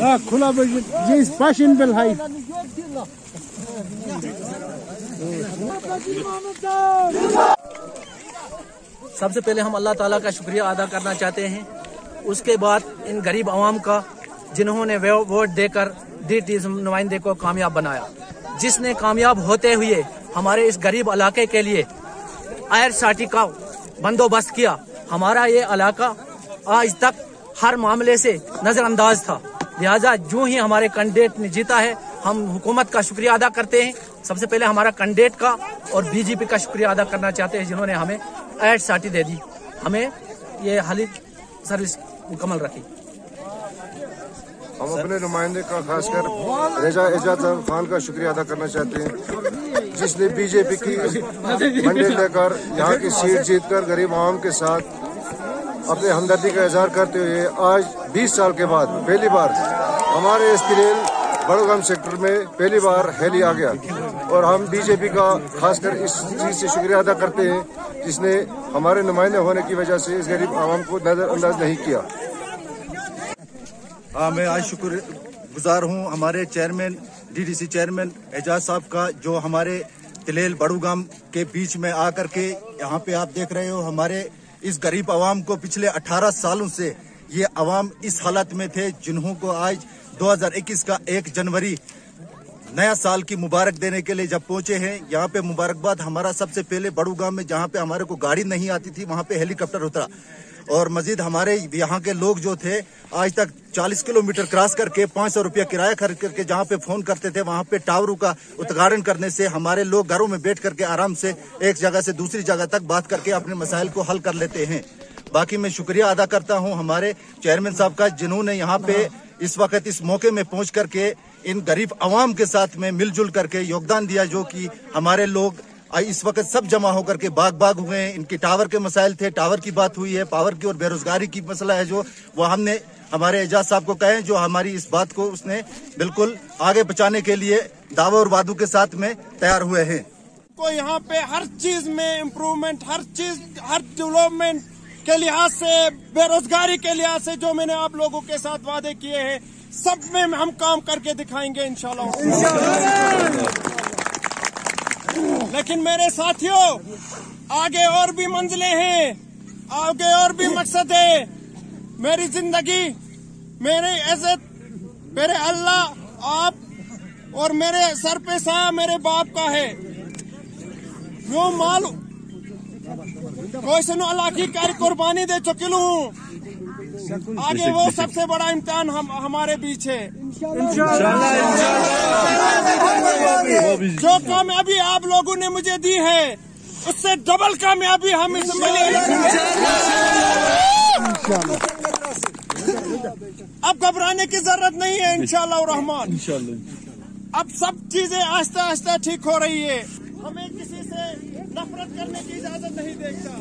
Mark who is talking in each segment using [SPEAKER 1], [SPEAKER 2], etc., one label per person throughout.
[SPEAKER 1] Ah,
[SPEAKER 2] सबसे पहले हम अल्लाह ताला का शुक्रिया अदा करना चाहते हैं। उसके बाद इन गरीब आवाम का जिन्होंने वोट देकर डी टी नुमाइंदे को कामयाब बनाया। जिसने कामयाब होते हुए हमारे इस गरीब इलाके के लिए आयर साटी का बंदोबस्त किया। हमारा ये इलाका आज तक हर मामले से नजरअंदाज था। लिहाजा जो ही हमारे कैंडिडेट ने जीता है, हम हुकूमत का शुक्रिया अदा करते हैं। सबसे पहले हमारा कैंडिडेट का और बीजेपी का शुक्रिया अदा करना चाहते हैं, जिन्होंने हमें एड साटी दे दी। हमें ये हाली सर्विस मुकम्मल रखी।
[SPEAKER 3] हम अपने नुमाइंदे का खासकर रेजा एजाज खान का शुक्रिया अदा करना चाहते हैं, जिसने बीजेपी की मंडे लेकर यहाँ की सीट जीतकर गरीब आवाम के साथ अपने हमदर्दी का इजहार करते हुए आज 20 साल के बाद पहली बार हमारे इस तिरेल बड़गाम सेक्टर में पहली बार हैली आ गया। और हम बीजेपी का खासकर इस चीज़ से शुक्रिया अदा करते हैं, जिसने हमारे नुमाइंदे होने की वजह से इस गरीब आवाम को नजरअंदाज नहीं किया।
[SPEAKER 4] हाँ मैं आज शुक्र गुजार हूँ हमारे चेयरमैन, डीडीसी चेयरमैन एजाज साहब का, जो हमारे तिलेल बड़ूगाम के बीच में आकर के यहाँ पे आप देख रहे हो, हमारे इस गरीब आवाम को पिछले 18 सालों से ये आवाम इस हालत में थे जिन्हों को आज 2021 का 1 जनवरी नया साल की मुबारक देने के लिए जब पहुँचे हैं, यहाँ पे मुबारकबाद हमारा सबसे पहले बड़ू गाँव में, जहाँ पे हमारे को गाड़ी नहीं आती थी, वहाँ पे हेलीकॉप्टर उतरा। और मजीद हमारे, यहाँ के लोग जो थे, आज तक 40 किलोमीटर क्रॉस करके पाँच सौ रुपया किराया खर्च करके जहाँ पे फ़ोन करते थे, वहाँ पे टावरों का उद्घाटन करने से हमारे लोग घरों में बैठ करके आराम से एक जगह से दूसरी जगह तक बात करके अपने मसाइल को हल कर लेते हैं। बाकी मैं शुक्रिया अदा करता हूँ हमारे चेयरमैन साहब का, जिन्होंने यहाँ पे इस वक्त इस मौके में पहुँच करके इन गरीब आवाम के साथ में मिलजुल करके योगदान दिया जो कि हमारे लोग इस वक्त सब जमा होकर के बाग बाग हुए हैं। इनकी टावर के मसाइल थे, टावर की बात हुई है, पावर की और बेरोजगारी की मसला है जो, वो हमने, हमारे एजाज साहब को कहे, जो हमारी इस बात को उसने बिल्कुल आगे बचाने के लिए दावे और वादों के साथ में तैयार हुए हैं।
[SPEAKER 5] को यहाँ पे हर चीज़ में इम्प्रूवमेंट हर चीज़, हर डेवलपमेंट के लिहाज से, बेरोजगारी के लिहाज से जो मैंने आप लोगों के साथ वादे किए हैं, सब में हम काम करके दिखाएँगे इंशाल्लाह। लेकिन मेरे साथियों, आगे और भी मंजिलें हैं, आगे और भी मकसद है। मेरी ज़िंदगी, मेरे इज़्ज़त, मेरे अल्लाह, आप और मेरे सर पे सा मेरे बाप का है। जो माल कोई सुनो अल्लाह की कार कुर्बानी दे चुकी हूँ आगे वो सबसे बड़ा इम्तिहान हम हमारे बीच है। जो कामयाबी आप लोगों ने मुझे दी है उससे डबल कामयाबी हम इस अब घबराने की ज़रूरत नहीं है इंशाल्लाह रहमान। अब सब चीज़ें आस्ता आस्ता ठीक हो रही है। हमें से नफरत करने की इजाज़त नहीं देता।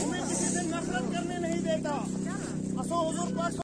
[SPEAKER 5] हमें किसी से नफरत करने नहीं देता। असो हजूर पाक